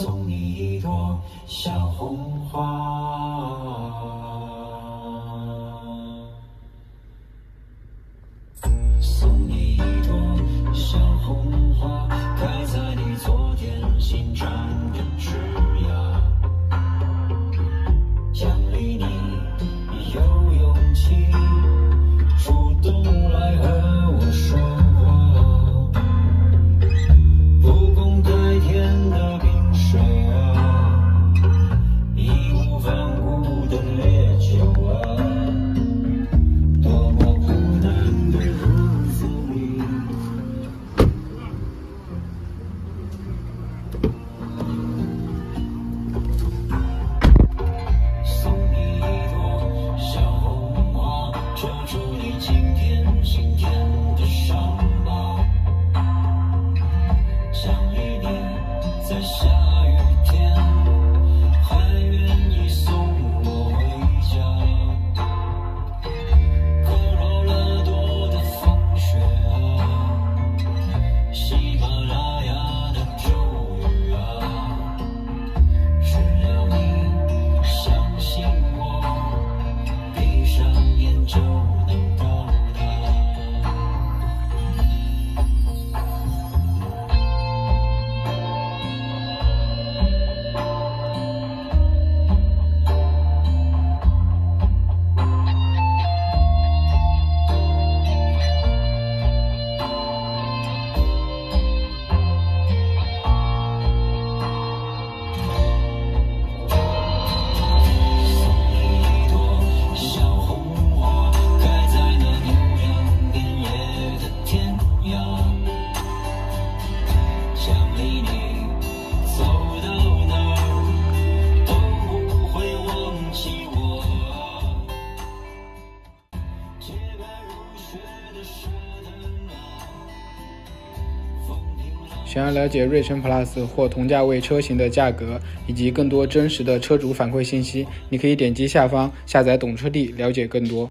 送你一朵小红花。想要了解瑞辰 plus 或同价位车型的价格，以及更多真实的车主反馈信息，你可以点击下方下载懂车帝了解更多。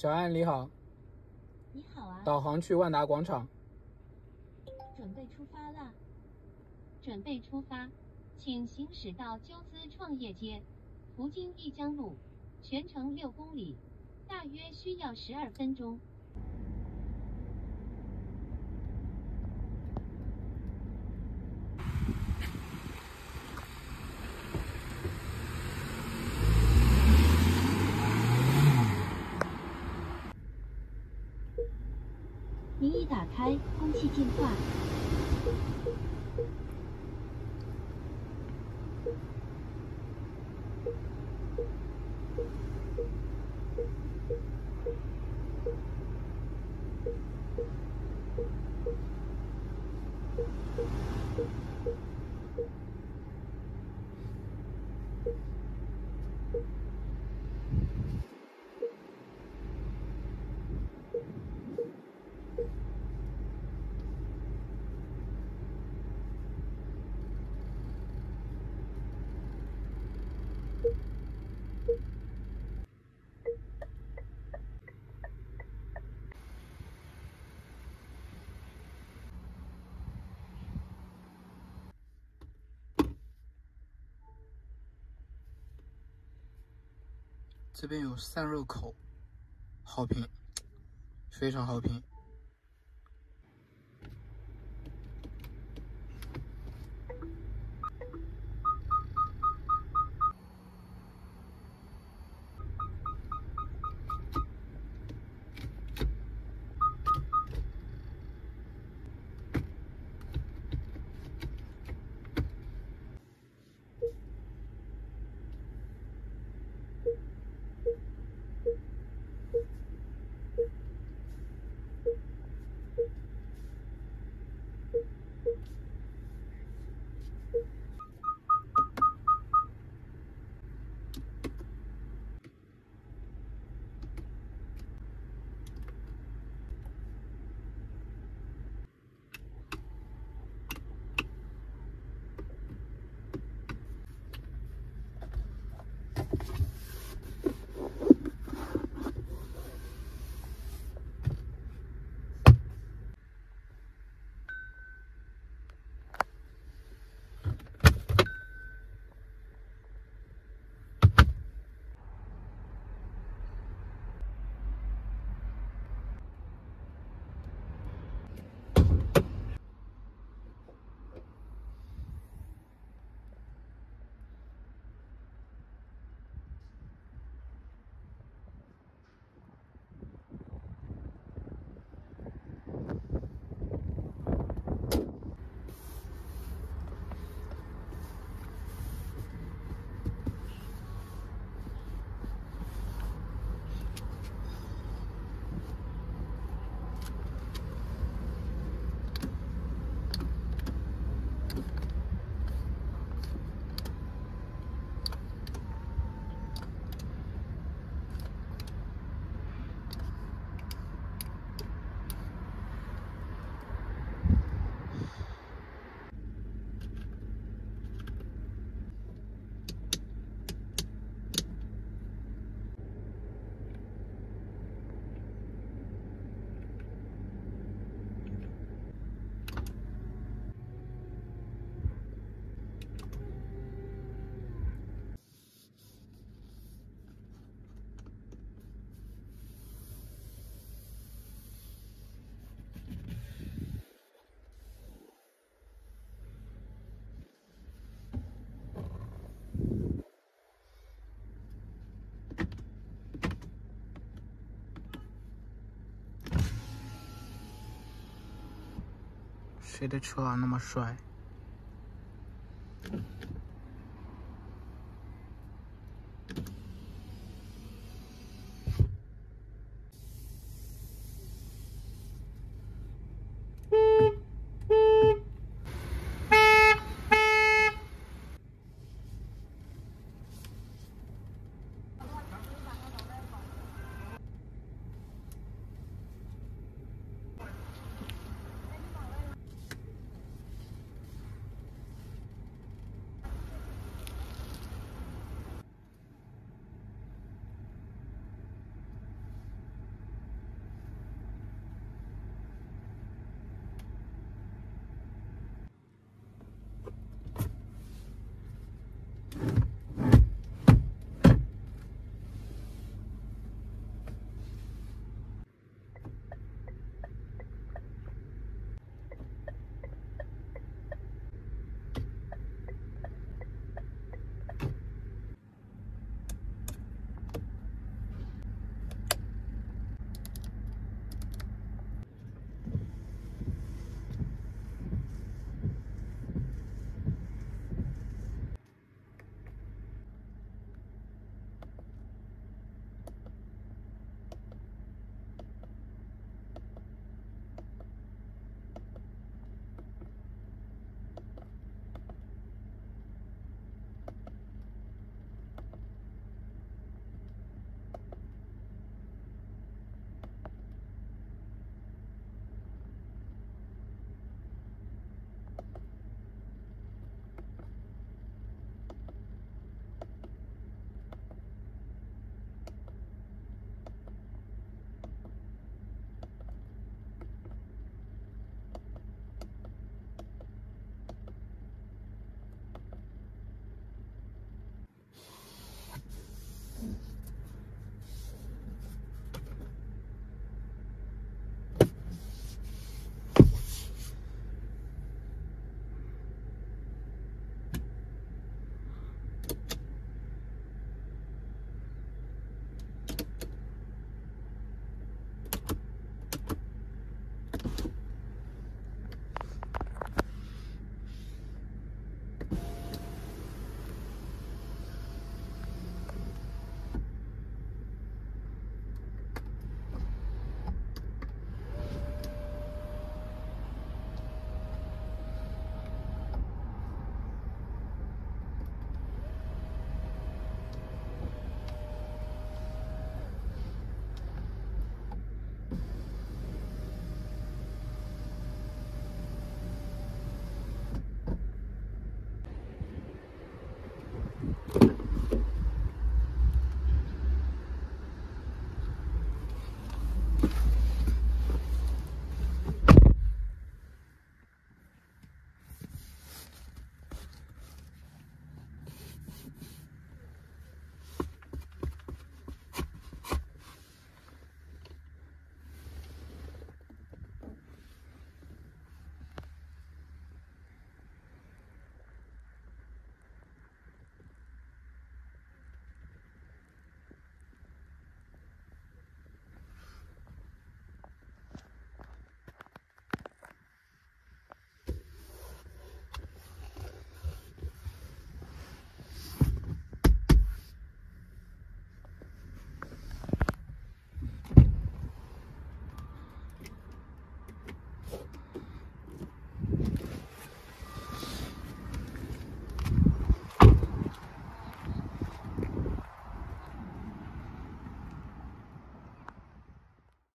小安你好，你好啊，导航去万达广场。准备出发啦！准备出发，请行驶到鸠兹创业街，途经丽江路，全程六公里，大约需要十二分钟。打开空气净化。这边有散热口，好评，非常好评。谁的车啊，那么帅？